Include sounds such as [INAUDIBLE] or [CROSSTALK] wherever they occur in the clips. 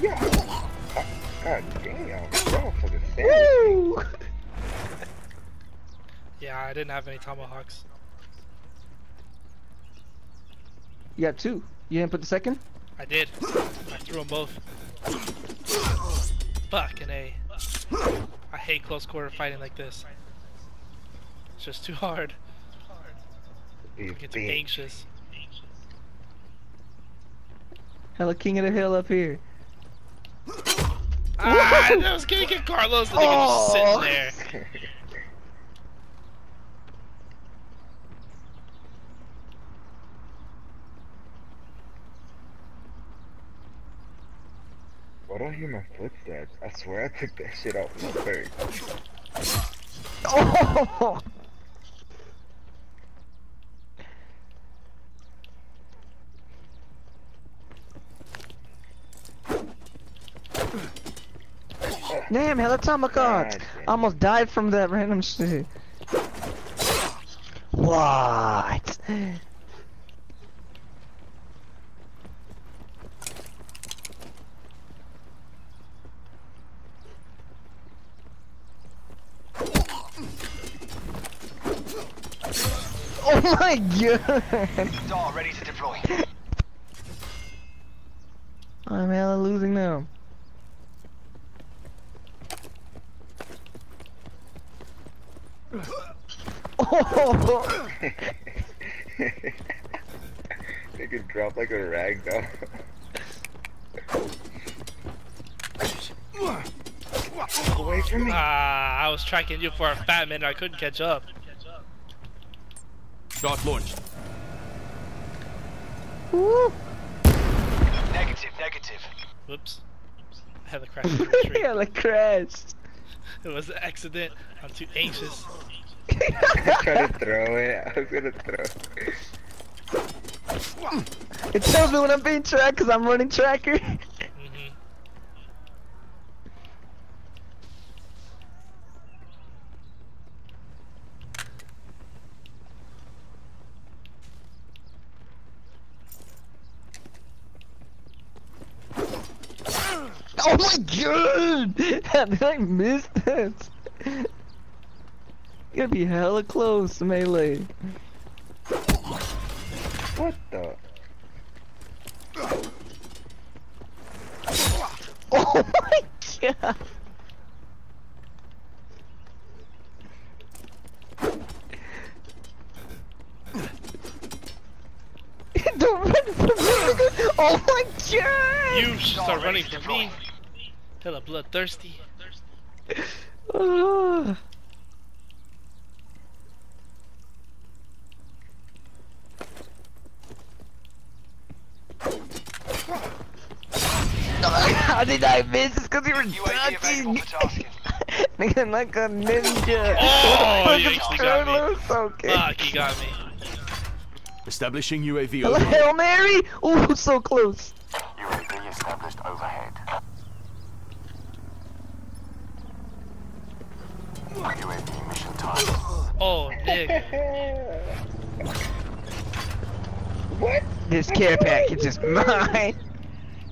yeah. God damn, bro, for the Woo! Yeah, I didn't have any tomahawks. You got two. You didn't put the second? I did. I threw them both. Fucking A. I hate close quarter fighting like this. It's just too hard. I You get too bitch. anxious. Hella king of the hill up here. Ah, I was gonna get Carlos. The nigga just Oh. sitting there. Why do I hear my footsteps? I swear I took that shit off my third. Oh! Damn, hell, hella tomahawks! God damn. Almost died from that random shit. What? Oh my god! Star ready to deploy. I'm hella losing now. [LAUGHS] Oh! Nigga drop like a rag doll. Away from me. Ah, I was tracking you for a fat minute. I couldn't catch up. Dart launched. Woo! Negative, negative. Whoops. [LAUGHS] I had to crash into the tree. [LAUGHS] hella crashed. It was an accident. I'm too anxious. I tried to throw it. I was gonna throw. It It tells me when I'm being tracked because I'm running tracker. [LAUGHS] Oh my god! How [LAUGHS] did I miss that? Gotta be hella close, melee. What the? [LAUGHS] Oh my god! Don't run from me! Oh my god! You start running from me. Hella bloodthirsty. Ah. [LAUGHS] How did I miss? It's because you were UAV ducking! for. Nigga, like a ninja! Oh, [LAUGHS] What you actually got me. Okay. Fuck, he got me. Establishing UAV Hello, overhead. Hail Mary! Ooh, so close! UAV established overhead. UAV mission time. Oh, nigga. What? This care package is [LAUGHS] mine!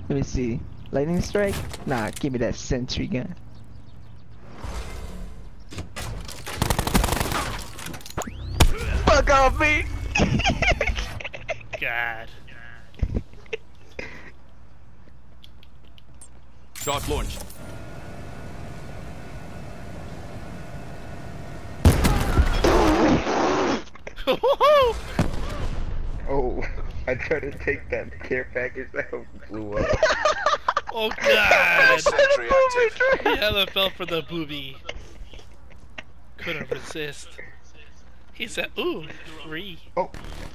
Let me see. Lightning strike? Nah, give me that sentry gun. Fuck off me! [LAUGHS] God. Dart launched. [LAUGHS] Oh, I tried to take that care package that blew up. [LAUGHS] oh, God. Sentry active. Fell for the booby. Couldn't resist. He said, ooh, free. Oh,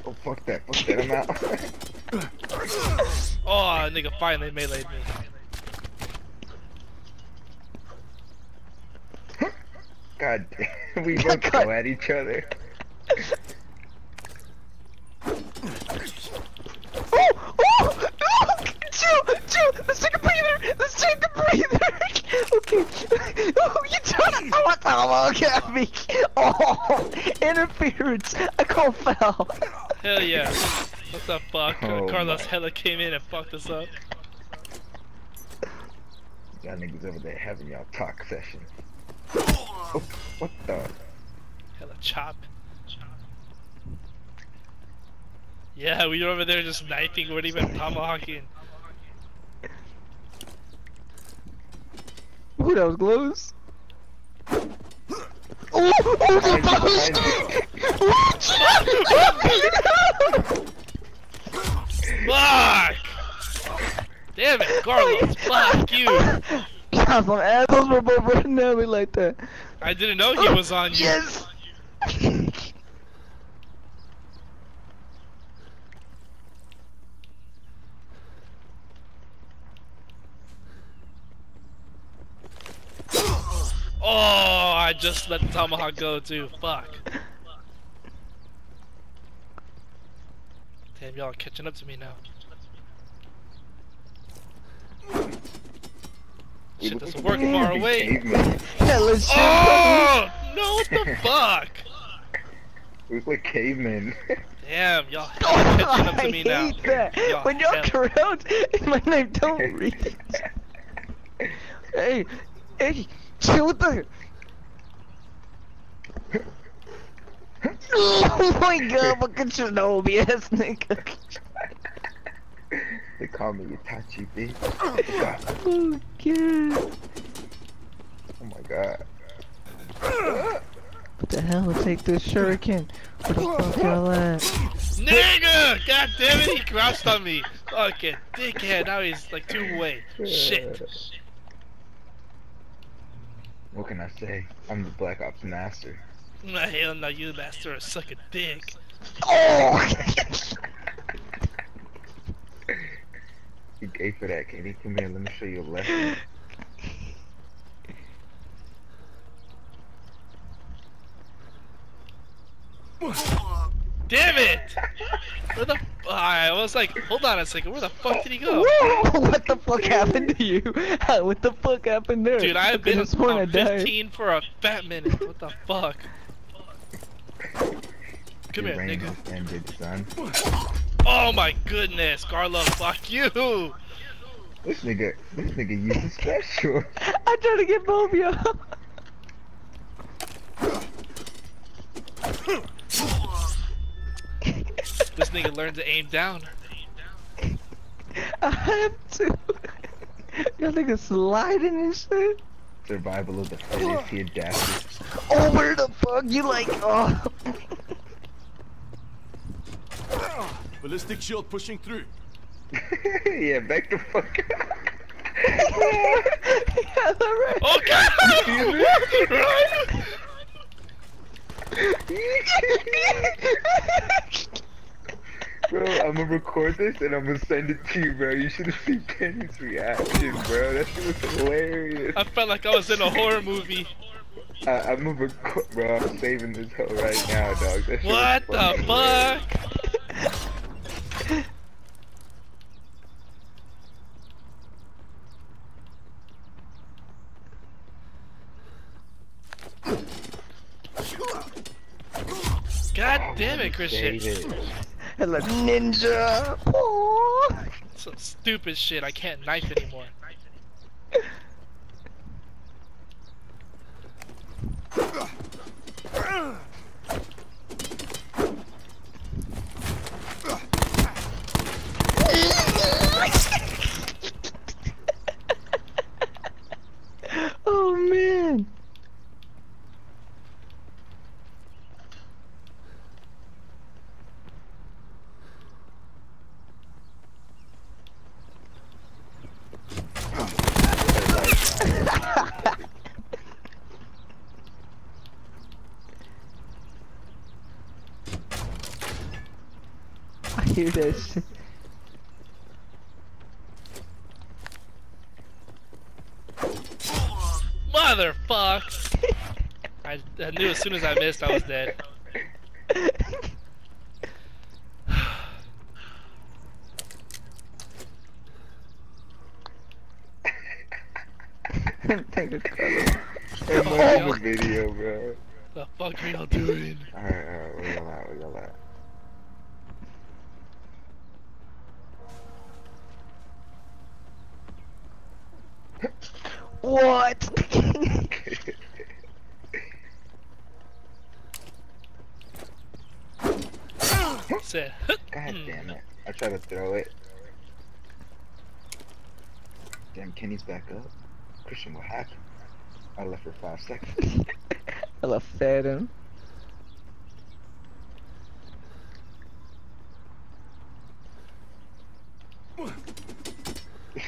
oh fuck that, fuck that, I'm out. [LAUGHS] Oh, nigga finally meleeed me. God damn, we both go at each other. Oh! Oh! Oh! Chill! Chill! Let's take a breather! Let's take a breather! okay. Oh, [LAUGHS] you done it! Oh, what the fuck at me? Oh! Interference! I call foul! Hell yeah. What the fuck? Oh Carlos my. hella came in and fucked us up. Y'all niggas over there having y'all talk session. Oh, what the? Hella chop. Yeah, we were over there just knifing, weren't even tomahawking. Ooh, that was close. Oh, oh, the oh, oh, oh, Fuck! Damn it, Carlos, fuck you! [LAUGHS] God, some assholes were both running at me like that. I didn't know he was on you. Yes! Oh, I just let the tomahawk go too. Fuck. Damn, y'all are catching up to me now. We Shit doesn't work far away. Cavemen. Hella shit. Oh no! What the fuck? We look like cavemen. Damn, y'all hella [LAUGHS] catching up to me now. hate that. Y'all when y'all hella- crouch, [LAUGHS] my name don't [LAUGHS] read. hey, hey, chill with the. Oh my god, fucking Shinobi ass nigga. they call me Itachi, bitch. Oh god. Oh my god. What the hell? Take this shuriken. Where the fuck y'all at? Nigga! God damn it, he crouched on me. Fucking dickhead. Now he's like two away. Shit. What can I say? I'm the Black Ops master. Nah, hell no, you master of suck a dick. Oh! [LAUGHS] You gay for that, Katie. Come here, let me show you a lesson. [LAUGHS] Damn it! Where the? I was like, hold on a second. Where the fuck did he go? [LAUGHS] What the fuck happened to you? What the fuck happened there? Dude, I've been Could've sworn on 15 for a fat minute. What the fuck? Come Your here, reign nigga. has ended, son. Oh my goodness, Carlo, fuck you! This nigga, this nigga uses special. [LAUGHS] I tried to get both of y'all. This nigga learned to aim down. I have to. Y'all niggas sliding and shit. Survival of the fittest, he adapted. Oh, where the fuck you like? Oh. Ballistic shield pushing through. [LAUGHS] yeah, back the fuck up. yeah, alright. Oh god! Run! Bro, I'm gonna record this and I'm gonna send it to you, bro. You should have seen Kenny's reaction, bro. That shit was hilarious. I felt like I was in a horror movie. I, I'm gonna record, bro. I'm saving this hoe right now, dog. That shit was What the fuck? God damn it, Christian. David. [LAUGHS] Hello, ninja. Oh. Some stupid shit. I can't knife anymore. [LAUGHS] oh man. I hear that shit. Motherfuck! I, I knew as soon as I missed, I was dead. Take a color. Hey, Oh, look yeah. video, bro. The fuck are y'all doing? Alright, alright, where y'all at, where y'all at? What? Said, God Hmm. damn it. I tried to throw it. Damn, Kenny's back up. Christian, what happened? I left for five seconds. [LAUGHS] I love fed him.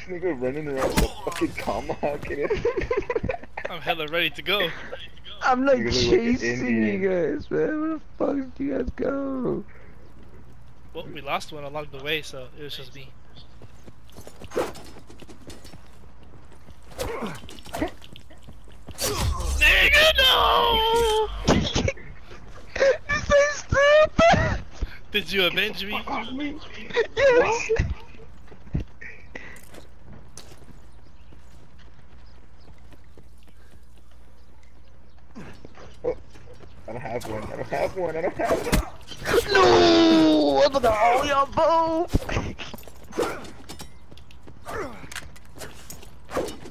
Nigga running around with a fucking tomahawk in it. [LAUGHS] I'm hella ready to go. I'm like You look like chasing you guys, man. Where the fuck do you guys go? Well, we lost one along the way, so it was just me. Nigga, no! [LAUGHS] this is stupid! Did you avenge me? Yes! I don't have one. I don't have one. I don't have one. No! I'm gonna hold your both!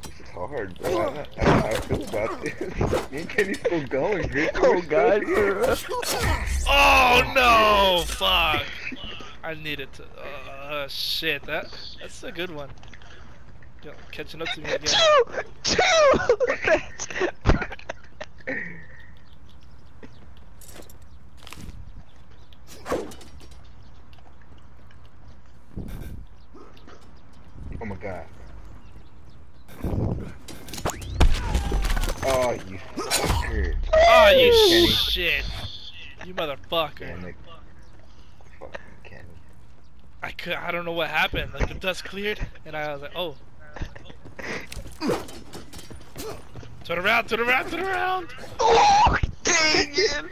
This is hard, bro. I don't, I don't know how I feel about this. [LAUGHS] Me and Kenny's still going, bitch. Oh We're god, bro. Oh no! Fuck! I needed to. Uh, shit. That that's a good one. Yo, catching up to me again. Two! Two! [LAUGHS] That's... Oh my god. Oh, you fucker. Oh, you Kenny. shit! You motherfucker! Fucking Kenny. I could. I don't know what happened. Like the dust cleared, and I was like, oh. Turn around! Turn around! Turn around! Oh, dang it!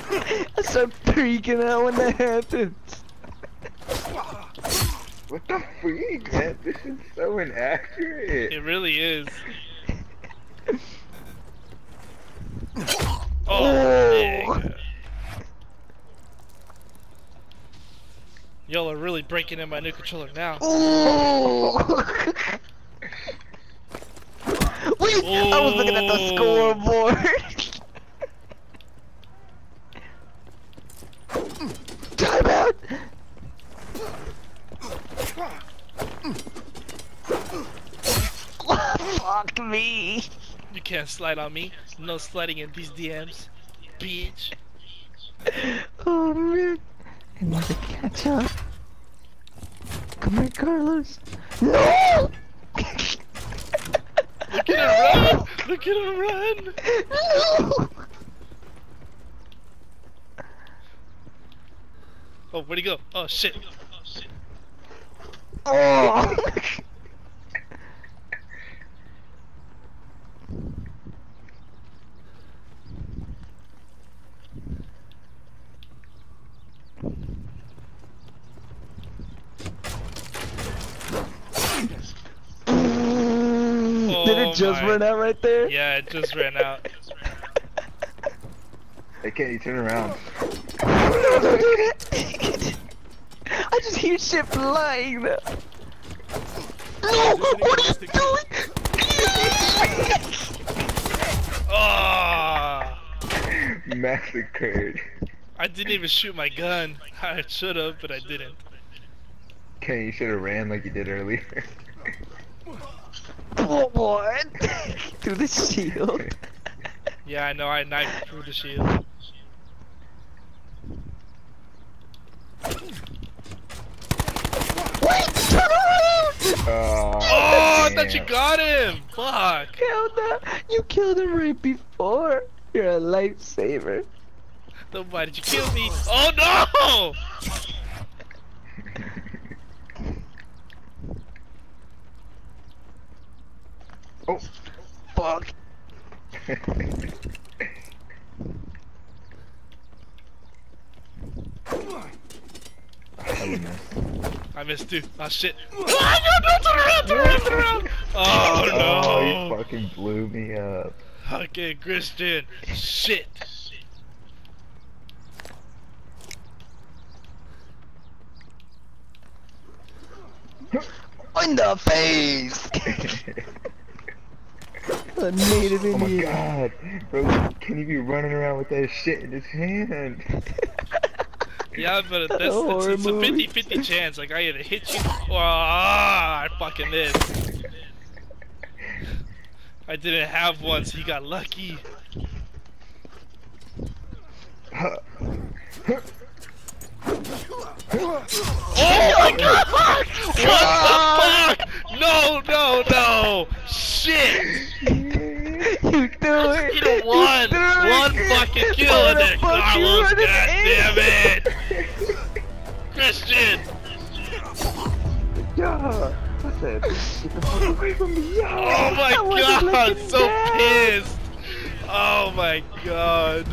I start freaking out when that happens. What the freak, man? This is so inaccurate. It really is. Oh, oh. nigga. Y'all are really breaking in my new controller now. Ooh! [LAUGHS] Wait, I was looking at the scoreboard. [LAUGHS] Time out. [LAUGHS] Fuck me. You can't slide on me. No sliding in these DMs. Bitch. [LAUGHS] Oh man. I to catch up. Come here, Carlos. No! Look at him run! Look at him run! No! Oh, where'd he go? Oh, shit. Oh! Did Oh it just my- run out right there? Yeah, it just ran out. Hey, can you turn around. No, don't do that. I just hear shit flying. No, what are you doing? Oh! [LAUGHS] Massacred. I didn't even shoot my gun. I should have, but I didn't. Kenny, you should have ran like you did earlier. [LAUGHS] what? [LAUGHS] Through the shield. [LAUGHS] Yeah, I know. I knifed through the shield. Wait, turn around! Oh, Oh, I thought you got him. Fuck. Hell no, you killed him right before. You're a lifesaver. Then why did you kill me? Oh no! Fuck. I missed too. Oh ah, shit. oh [LAUGHS] no, no, turn around, turn around, turn around. [LAUGHS] Oh Oh, you fucking blew me up. Okay, Christian. Shit. [LAUGHS] In the face! A native oh my Indian. god, bro, can you be running around with that shit in his hand? [LAUGHS] Yeah, but [LAUGHS] that's, that's Horror it's a movie. 50-50 [LAUGHS] chance. Like I either hit you or ah, I fucking missed. I didn't have one, so he got lucky. Oh my god! What the fuck? No, no, no! Shit! [LAUGHS] you do it! You know, one, it! one fucking kill in the there, fuck you Carlos. God damn it! [LAUGHS] Christian! Yeah, I said, get the fuck away from me, yeah. Oh my I god, so down. pissed! Oh my god.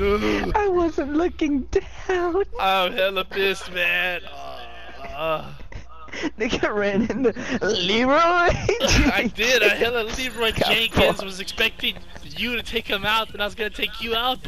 I wasn't looking down. I'm hella pissed, man. Uh, [LAUGHS] Nigga ran into Leroy. [LAUGHS] I did. I hella Leroy [LAUGHS] Jenkins was expecting you to take him out, and I was gonna take you out.